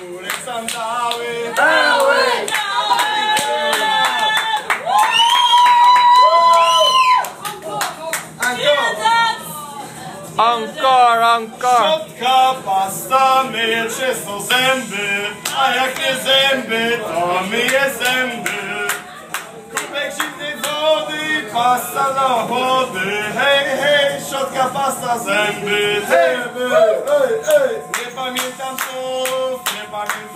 górek sandały. Ankor, ankor! Szczotka, pasta, myje czysto zęby, a jak nie zęby, to myje zęby. Kubek zimnej wody, pasta na chody, hej, hej, pasta, zęby, zęby, ej, ej. Nie pamiętam słów, nie pamiętam